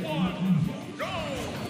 one, go!